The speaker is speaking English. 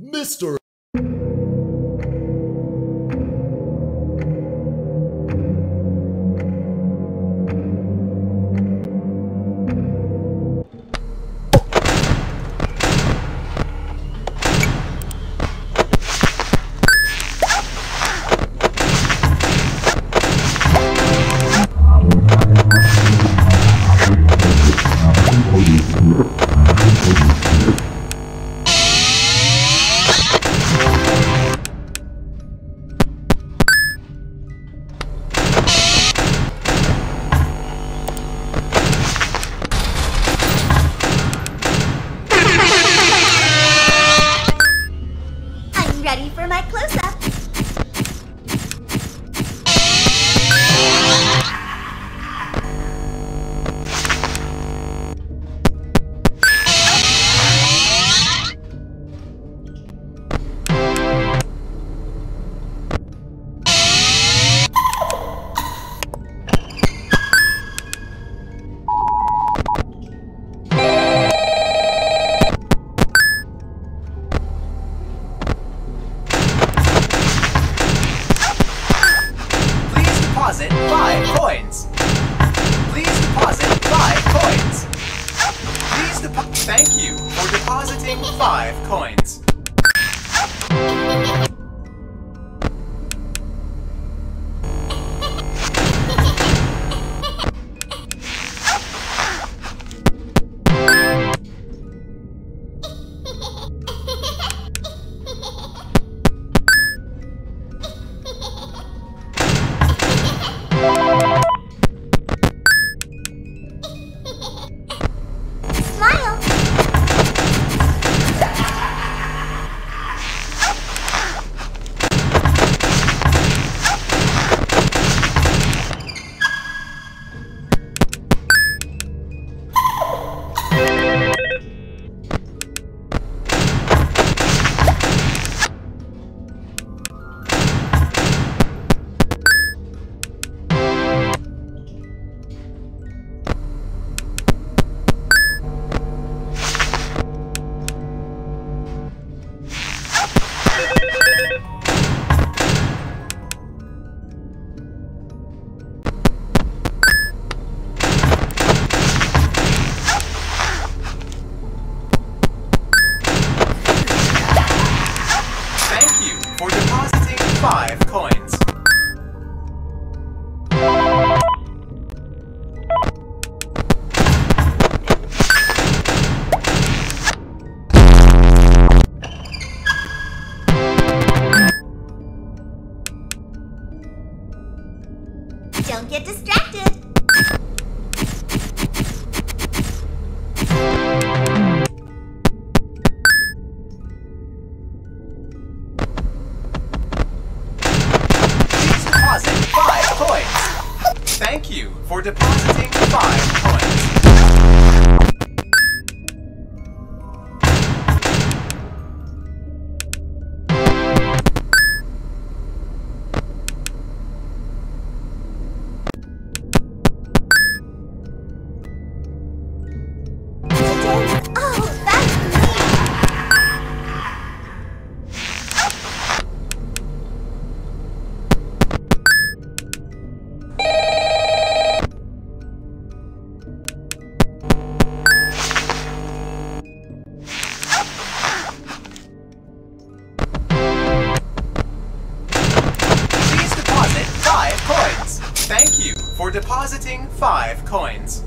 Mr. five coins. get distracted. She's five points. Thank you for depositing five points. depositing five coins.